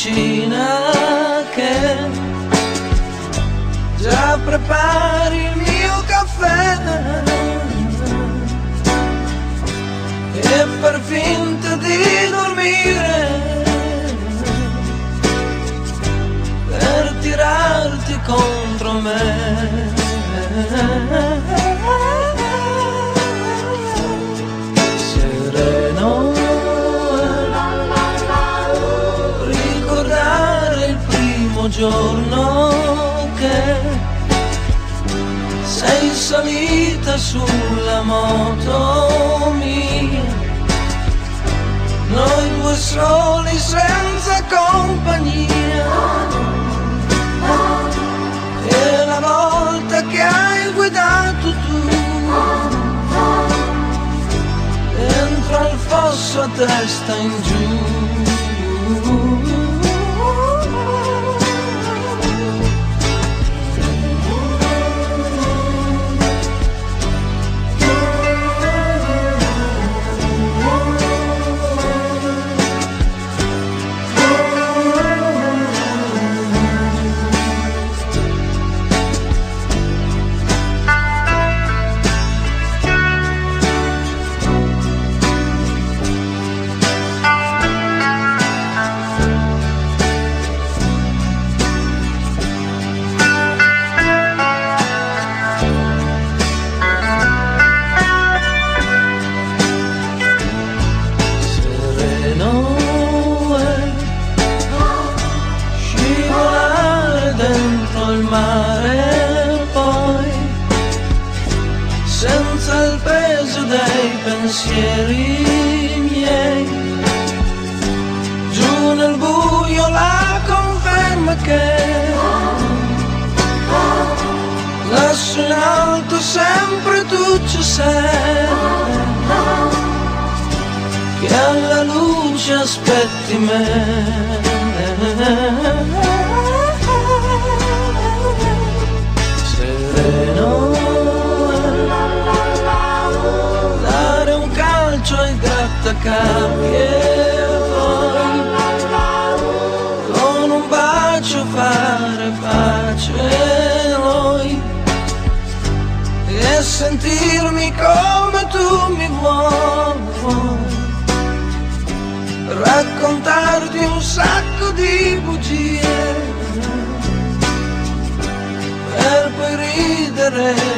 cucina che già prepari il mio caffè. E per finta di dormire. Per tirarti contro me. Salita sulla moto mia. Noi due soli senza compagnia. E la volta che hai guidato tu dentro al fosso a testa in giù pensieri miei. Giù nel buio la conferma che lassù in alto sempre tu ci sei. Che alla luce aspetti me. Sereno e poi con un bacio fare pace noi. E sentirmi come tu mi vuoi raccontarti un sacco di bugie. Per poi ridere